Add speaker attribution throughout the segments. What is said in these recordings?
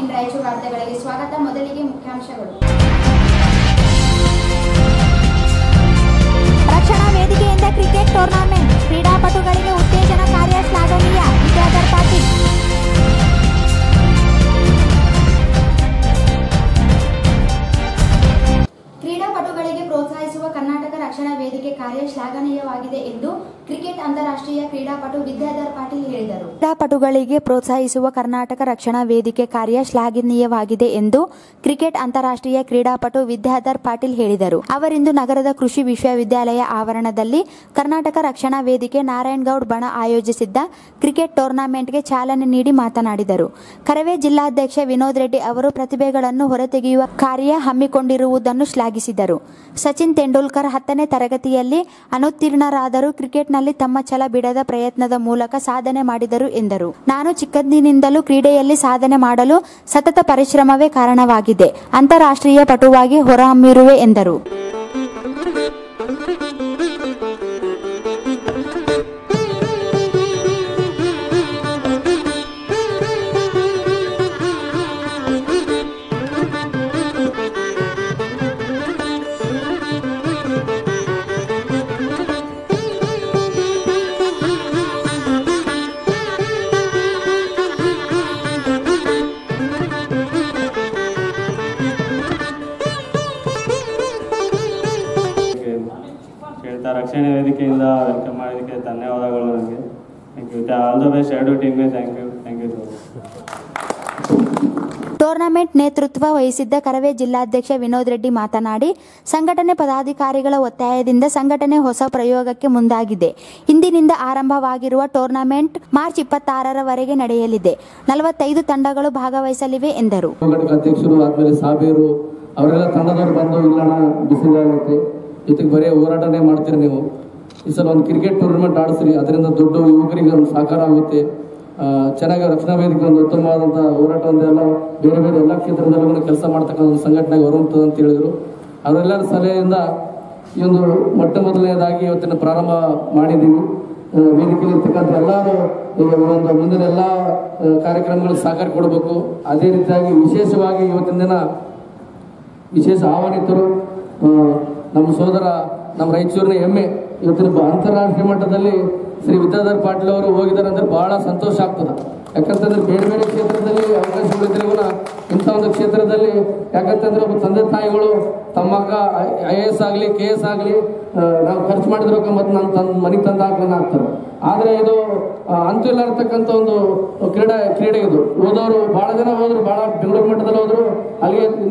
Speaker 1: ಇನ್ ರಾಯಚೂರು ವಾರ್ತೆಗಳಿಗೆ ಸ್ವಾಗತ. ಮೊದಲಿಗೆ ಮುಖ್ಯಾಂಶಗಳು.
Speaker 2: ರಕ್ಷಣಾ ವೇದಿಕೆಯಿಂದ ಕ್ರಿಕೆಟ್ ಟೂರ್ನಾಮೆಂಟ್. ಕ್ರೀಡಾಪಟುಗಳಿಗೆ ಉತ್ತೇಜನ ಕಾರ್ಯ ಶ್ಲಾಘನೀಯ. ವಿದ್ಯಾಧರ್ ಪಾಟೀಲ್.
Speaker 1: ಕ್ರೀಡಾಪಟುಗಳಿಗೆ ಪ್ರೋತ್ಸಾಹಿಸುವ ಕರ್ನಾಟಕ ರಕ್ಷಣಾ ವೇದಿಕೆ ಕಾರ್ಯ ಶ್ಲಾಘನೀಯವಾಗಿದೆ ಎಂದು ಕ್ರಿಕೆಟ್ ಅಂತಾರಾಷ್ಟ್ರೀಯ ಕ್ರೀಡಾಪಟು ವಿದ್ಯಾಧರ್ ಪಾಟೀಲ್ ಹೇಳಿದರು.
Speaker 2: ಅವರಿಂದು ನಗರದ ಕೃಷಿ ವಿಶ್ವವಿದ್ಯಾಲಯ ಆವರಣದಲ್ಲಿ ಕರ್ನಾಟಕ ರಕ್ಷಣಾ ವೇದಿಕೆ ನಾರಾಯಣಗೌಡ್ ಬಣ ಆಯೋಜಿಸಿದ್ದ ಕ್ರಿಕೆಟ್ ಟೂರ್ನಾಮೆಂಟ್ಗೆ ಚಾಲನೆ ನೀಡಿ ಮಾತನಾಡಿದರು. ಕರವೇ ಜಿಲ್ಲಾಧ್ಯಕ್ಷ ವಿನೋದ್ ರೆಡ್ಡಿ ಅವರು ಪ್ರತಿಭೆಗಳನ್ನು ಹೊರತೆಗೆಯುವ ಕಾರ್ಯ ಹಮ್ಮಿಕೊಂಡಿರುವುದನ್ನು ಶ್ಲಾಘಿಸಿದರು. ಸಚಿನ್ ತೆಂಡೂಲ್ಕರ್ ಹತ್ತನೇ ತರಗತಿಯಲ್ಲಿ ಅನುತ್ತೀರ್ಣರಾದರೂ ಕ್ರಿಕೆಟ್ನಲ್ಲಿ ತಮ್ಮ ಛಲ ಬಿಡದ ಪ್ರಯತ್ನದ ಮೂಲಕ ಸಾಧನೆ ಮಾಡಿದರು ಎಂದರು. ನಾನು ಚಿಕ್ಕಂದಿನಿಂದಲೂ ಕ್ರೀಡೆಯಲ್ಲಿ ಸಾಧನೆ ಮಾಡಲು ಸತತ ಪರಿಶ್ರಮವೇ ಕಾರಣವಾಗಿದೆ. ಅಂತಾರಾಷ್ಟ್ರೀಯ ಪಟುವಾಗಿ ಹೊರಹೊಮ್ಮಿರುವೆ ಎಂದರು.
Speaker 3: ರಕ್ಷಣೆ ವೇದಿಕೆಯಿಂದ ವೆಲ್ಕಮ್ ಮಾಡಿದ್ದಕ್ಕೆ ಧನ್ಯವಾದಗಳು ನನಗೆ. Thank you all the best ಎರಡು ಟೀಮ್ಗೆ thank you thank you
Speaker 2: tournament ನೇತೃತ್ವ ವಹಿಸಿದ್ದ ಕರವೇ ಜಿಲ್ಲಾಧ್ಯಕ್ಷ ವಿನೋದ್ ರೆಡ್ಡಿ ಮಾತನಾಡಿ ಸಂಘಟನೆ ಪದಾಧಿಕಾರಿಗಳ ಒತ್ತಾಯದಿಂದ ಸಂಘಟನೆ ಹೊಸ ಪ್ರಯೋಗಕ್ಕೆ ಮುಂದಾಗಿದೆ. ಇಂದಿನಿಂದ ಆರಂಭವಾಗಿರುವ ಟೂರ್ನಮೆಂಟ್ ಮಾರ್ಚ್ ಇಪ್ಪತ್ತಾರರವರೆಗೆ ನಡೆಯಲಿದೆ. ನಲವತ್ತೈದು ತಂಡಗಳು ಭಾಗವಹಿಸಲಿವೆ ಎಂದರು.
Speaker 4: ಜೊತೆಗೆ ಬರೀ ಹೋರಾಟನೇ ಮಾಡ್ತೀರಿ ನೀವು. ಈ ಸಲ ಒಂದು ಕ್ರಿಕೆಟ್ ಟೂರ್ನಮೆಂಟ್ ಆಡಿಸ್ರಿ. ಅದರಿಂದ ದೊಡ್ಡ ಯುವಕರಿಗೆ ಒಂದು ಸಹಕಾರ ಆಗುತ್ತೆ. ಚೆನ್ನಾಗಿ ರಕ್ಷಣಾ ವೇದಿಕೆ ಒಂದು ಉತ್ತಮವಾದಂಥ ಹೋರಾಟ ಒಂದೆಲ್ಲ ಬೇರೆ ಬೇರೆ ಎಲ್ಲ ಕ್ಷೇತ್ರದಲ್ಲೂ ಕೆಲಸ ಮಾಡ್ತಕ್ಕಂಥ ಒಂದು ಸಂಘಟನೆಗೆ ಹೊರಗುತ್ತದೆ ಅಂತ ಹೇಳಿದರು. ಅವರೆಲ್ಲರ ಸಲಹೆಯಿಂದ ಈ ಒಂದು ಮೊಟ್ಟ ಮೊದಲನೇದಾಗಿ ಇವತ್ತಿನ ಪ್ರಾರಂಭ ಮಾಡಿದ್ದೀವಿ. ವೇದಿಕೆಯಲ್ಲಿ ಇರ್ತಕ್ಕಂಥ ಎಲ್ಲರೂ ಈ ಒಂದು ಮುಂದಿನ ಎಲ್ಲ ಕಾರ್ಯಕ್ರಮಗಳಿಗೆ ಸಹಕಾರ ಕೊಡಬೇಕು. ಅದೇ ರೀತಿಯಾಗಿ ವಿಶೇಷವಾಗಿ ಇವತ್ತಿನ ದಿನ ವಿಶೇಷ ಆಹ್ವಾನಿತರು ನಮ್ಮ ಸೋದರ, ನಮ್ಮ ರಾಯಚೂರಿನ ಹೆಮ್ಮೆ ಇವತ್ತಿನ ಅಂತಾರಾಷ್ಟ್ರೀಯ ಮಟ್ಟದಲ್ಲಿ ಶ್ರೀ ವಿದ್ಯಾಧರ್ ಪಾಟೀಲ್ ಅವರು ಹೋಗಿದ್ದಾರೆ ಅಂದ್ರೆ ಬಹಳ ಸಂತೋಷ ಆಗ್ತದೆ. ಯಾಕಂತಂದ್ರೆ ಬೇರೆ ಬೇರೆ ಕ್ಷೇತ್ರದಲ್ಲಿ ಅವಕಾಶಗಳಿದ್ರೆ ಕೂಡ ಇಂಥ ಒಂದು ಕ್ಷೇತ್ರದಲ್ಲಿ ಯಾಕಂತಂದ್ರೆ ಒಬ್ಬ ತಂದೆ ತಾಯಿಗಳು ತಮ್ಮ ಐ ಎ ಎಸ್ ಆಗಲಿ, ಕೆ ಎಸ್ ಆಗಲಿ ನಾವು ಖರ್ಚು ಮಾಡಿದ್ರು ಮತ್ತೆ ನಾನು ತನ್ನ ಮನೆಗೆ ತಂದು ಹಾಕ್ಲನ್ನ ಆಗ್ತಾರೆ ಆದರೆ ಇದು ಅಂತೂ ಇರ್ತಕ್ಕಂಥ ಒಂದು ಕ್ರೀಡಾ, ಕ್ರೀಡೆ ಇದು. ಹೋದವರು ಬಹಳ ಜನ ಹೋದ್ರು, ಬಹಳ ಬೆಂಗಳೂರು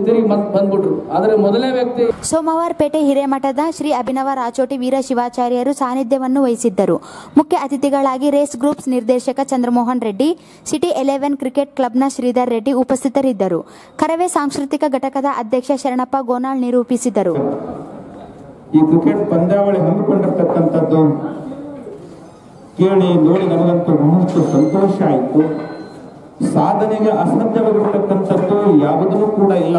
Speaker 4: ಅಲ್ಲಿಗೆ ಹಿಂದಿರುಗಿ ಬಂದ್ಬಿಟ್ರು. ಆದರೆ ಮೊದಲನೇ ವ್ಯಕ್ತಿ
Speaker 2: ಸೋಮವಾರಪೇಟೆ ಹಿರೇಮಠದ ಶ್ರೀ ಅಭಿನವ ರಾಚೋಟಿ ವೀರ ಶಿವಾಚಾರ್ಯರು ಸಾನ್ನಿಧ್ಯವನ್ನು ವಹಿಸಿದ್ದರು. ಮುಖ್ಯ ಅತಿಥಿಗಳಾಗಿ ರೇಸ್ ಗ್ರೂಪ್ಸ್ ನಿರ್ದೇಶಕ Chandramohan Reddy city eleven cricket ಕ್ಲಬ್ನ ಶ್ರೀಧರ್ ರೆಡ್ಡಿ ಉಪಸ್ಥಿತರಿದ್ದರು. ಕರವೇ ಸಾಂಸ್ಕೃತಿಕ ಘಟಕದ ಅಧ್ಯಕ್ಷ ಶರಣಪ್ಪ ಗೋನಾಳ್ ನಿರೂಪಿಸಿದರು.
Speaker 5: ಈ ಕ್ರಿಕೆಟ್ ಪಂದ್ಯಾವಳಿ ಹಮ್ಮಿಕೊಂಡಿರ್ತಕ್ಕಂಥದ್ದು ಕೇಳಿ ನೋಡಿ ನನಗಂತೂ ಬಹಳಷ್ಟು ಸಂತೋಷ ಆಯಿತು. ಸಾಧನೆಗೆ ಅಸಾಧ್ಯವಾಗಿರ್ತಕ್ಕಂಥದ್ದು ಯಾವುದೂ ಕೂಡ ಇಲ್ಲ.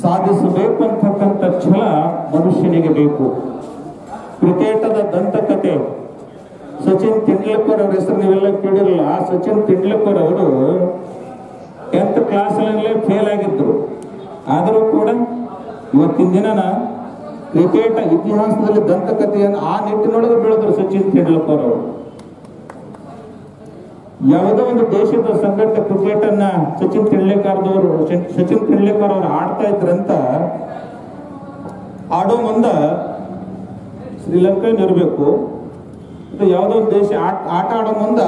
Speaker 5: ಸಾಧಿಸಬೇಕು ಅಂತಕ್ಕಂಥ ಛಲ ಮನುಷ್ಯನಿಗೆ ಬೇಕು. ಕ್ರಿಕೆಟದ ದಂತಕತೆ. ಸಚಿನ್ ತೆಂಡೂಲ್ಕರ್ ಅವ್ರ ಹೆಸರು ನೀವೆಲ್ಲ ಕೇಳಿರಲ್ಲ, ಆ ಸಚಿನ್ ತೆಂಡೂಲ್ಕರ್ ಅವರು ಟೆಂತ್ ಕ್ಲಾಸ್ನಲ್ಲೇ ಫೇಲ್ ಆಗಿದ್ರು. ಆದರೂ ಕೂಡ ಇವತ್ತಿನ ದಿನ ಕ್ರಿಕೆಟ್ ಇತಿಹಾಸದಲ್ಲಿ ದಂತಕತೆಯನ್ನು ಆ ನಿಟ್ಟಿನೊಳಗೆ ಬೆಳೆದ್ರು ಸಚಿನ್ ತೆಂಡೂಲ್ಕರ್ ಅವರು. ಯಾವುದೋ ಒಂದು ದೇಶದ ಸಂಘಟ ಕ್ರಿಕೆಟ್ ಅನ್ನ ಸಚಿನ್ ತೆಂಡೂಲ್ಕರ್ದವರು, ಸಚಿನ್ ತೆಂಡೂಲ್ಕರ್ ಅವರು ಆಡ್ತಾ ಇದ್ರಂತ ಆಡೋ ಮುಂದ ಶ್ರೀಲಂಕಾ ಇರಬೇಕು. ಯಾವುದೋ ಒಂದು ದೇಶ ಆಟ ಆಡೋ ಮುಂದ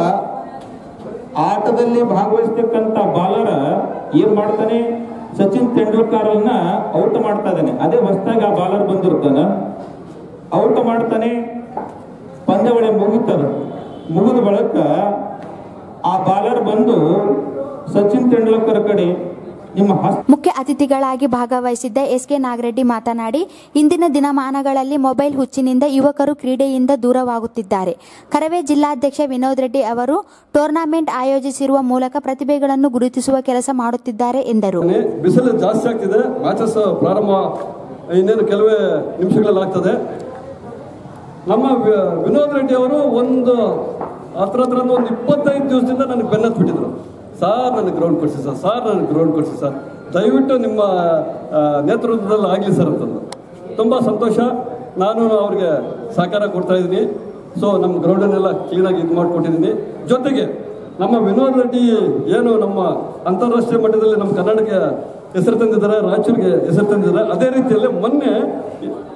Speaker 5: ಆಟದಲ್ಲಿ ಭಾಗವಹಿಸ್ತಕ್ಕಂತ ಬಾಲರ ಏನ್ ಮಾಡ್ತಾನೆ? ಸಚಿನ್ ತೆಂಡೂಲ್ಕರ್ ಔಟ್ ಮಾಡ್ತಾ ಇದ್ದಾನೆ. ಅದೇ ಹೊಸದಾಗಿ ಆ ಬಾಲರ್ ಬಂದಿರ್ತಾನ ಔಟ್ ಮಾಡ್ತಾನೆ. ಪಂದ್ಯಾವಳಿ ಮುಗಿತದ ಮುಗಿದ ಬಳಿಕ ಆ ಬಾಲರ್ ಬಂದು ಸಚಿನ್ ತೆಂಡೂಲ್ಕರ್ ಕಡೆ ನಿಮ್ಮ
Speaker 2: ಮುಖ್ಯ ಅತಿಥಿಗಳಾಗಿ ಭಾಗವಹಿಸಿದ್ದ ಎಸ್ ಕೆ ನಾಗರೆಡ್ಡಿ ಮಾತನಾಡಿ ಇಂದಿನ ದಿನಮಾನಗಳಲ್ಲಿ ಮೊಬೈಲ್ ಹುಚ್ಚಿನಿಂದ ಯುವಕರು ಕ್ರೀಡೆಯಿಂದ ದೂರವಾಗುತ್ತಿದ್ದಾರೆ. ಕರವೇ ಜಿಲ್ಲಾಧ್ಯಕ್ಷ ವಿನೋದ್ ರೆಡ್ಡಿ ಅವರು ಟೂರ್ನಾಮೆಂಟ್ ಆಯೋಜಿಸಿರುವ ಮೂಲಕ ಪ್ರತಿಭೆಗಳನ್ನು ಗುರುತಿಸುವ ಕೆಲಸ ಮಾಡುತ್ತಿದ್ದಾರೆ ಎಂದರು.
Speaker 6: ಬಿಸಿಲು ಜಾಸ್ತಿ ಆಗ್ತಿದೆ ಮ್ಯಾಚಸ್ ಪ್ರಾರಂಭ ಇನ್ನೇನು ಕೆಲವೇ ನಿಮಿಷಗಳಲ್ಲಿ ಆಗ್ತದೆ. ನಮ್ಮ ವಿನೋದ್ ರೆಡ್ಡಿ ಅವರು ಒಂದು ಹತ್ರ ಹತ್ರ ಒಂದು ಇಪ್ಪತ್ತೈದು ದಿವಸದಿಂದ ನನಗೆ ಬೆನ್ನತ್ ಬಿಟ್ಟಿದ್ರು ಸಾರ್ ನನಗೆ ಗ್ರೌಂಡ್ ಕೊಡಿಸಿ ಸರ್, ಸಾರ್ ನನಗೆ ಗ್ರೌಂಡ್ ಕೊಡಿಸಿ ಸರ್. ದಯವಿಟ್ಟು ನಿಮ್ಮ ನೇತೃತ್ವದಲ್ಲಿ ಆಗಲಿ ಸರ್ ಅಂತಂದು. ತುಂಬ ಸಂತೋಷ. ನಾನು ಅವ್ರಿಗೆ ಸಹಕಾರ ಕೊಡ್ತಾ ಇದ್ದೀನಿ. ಸೊ ನಮ್ಮ ಗ್ರೌಂಡನ್ನೆಲ್ಲ ಕ್ಲೀನಾಗಿ ಇದು ಮಾಡಿಕೊಟ್ಟಿದ್ದೀನಿ. ಜೊತೆಗೆ ನಮ್ಮ ವಿನೋದ್ ರೆಡ್ಡಿ ಏನು ನಮ್ಮ ಅಂತಾರಾಷ್ಟ್ರೀಯ ಮಟ್ಟದಲ್ಲಿ ನಮ್ಮ ಕನ್ನಡಕ್ಕೆ ಹೆಸರು ತಂದಿದ್ದಾರೆ, ರಾಯಚೂರಿಗೆ ಹೆಸರು ತಂದಿದ್ದಾರೆ, ಅದೇ ರೀತಿಯಲ್ಲಿ ಮೊನ್ನೆ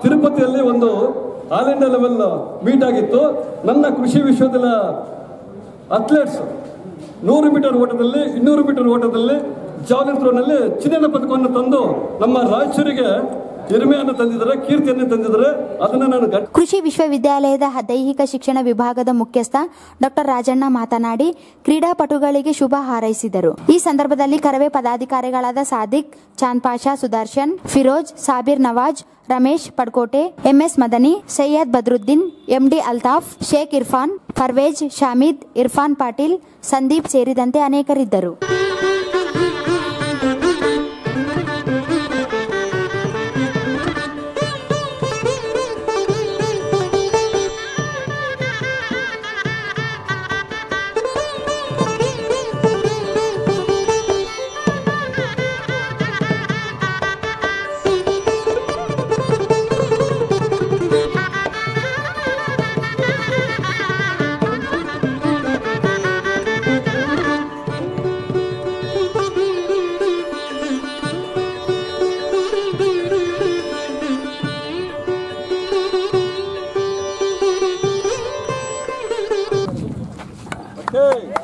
Speaker 6: ತಿರುಪತಿಯಲ್ಲಿ ಒಂದು ಆಲ್ ಇಂಡಿಯಾ ಲೆವೆಲ್ ಮೀಟ್ ಆಗಿತ್ತು. ನನ್ನ ಕೃಷಿ ವಿಶ್ವದ ಅಥ್ಲೆಟ್ಸ್ ನೂರು ಮೀಟರ್ ಓಟದಲ್ಲಿ, ಇನ್ನೂರು ಮೀಟರ್ ಓಟದಲ್ಲಿ ಜಾವ್ಲಿನ್ ಥ್ರೋನಲ್ಲಿ ಚಿನ್ನದ ಪದಕವನ್ನು ತಂದು ನಮ್ಮ ರಾಯಚೂರಿಗೆ ಹಿರಿಮೆಯನ್ನು ತಂದಿದ್ದಾರೆ, ಕೀರ್ತಿಯನ್ನು ತಂದಿದ್ದಾರೆ, ಅದನ್ನ ನಾನು
Speaker 2: ಕೃಷಿ ವಿಶ್ವವಿದ್ಯಾಲಯದ ದೈಹಿಕ ಶಿಕ್ಷಣ ವಿಭಾಗದ ಮುಖ್ಯಸ್ಥ ಡಾಕ್ಟರ್ ರಾಜಣ್ಣ ಮಾತನಾಡಿ, ಕ್ರೀಡಾಪಟುಗಳಿಗೆ ಶುಭ ಹಾರೈಸಿದರು. ಈ ಸಂದರ್ಭದಲ್ಲಿ ಕರವೇ ಪದಾಧಿಕಾರಿಗಳಾದ ಸಾದಿಕ್ ಚಾಂದ್ ಪಾಷಾ ಸುದರ್ಶನ್, ಫಿರೋಜ್, ಸಾಬೀರ್ ನವಾಜ್, ರಮೇಶ್ ಪಡ್ಕೋಟೆ, ಎಂಎಸ್ ಮದನಿ, ಸೈಯದ್ ಬದ್ರುದ್ದೀನ್, ಎಂಡಿ ಅಲ್ತಾಫ್, ಶೇಖ್ ಇರ್ಫಾನ್ ಫರ್ವೇಜ್ ಶಾಮೀದ್, ಇರ್ಫಾನ್ ಪಾಟೀಲ್, ಸಂದೀಪ್ ಸೇರಿದಂತೆ ಅನೇಕರಿದ್ದರು. Okay.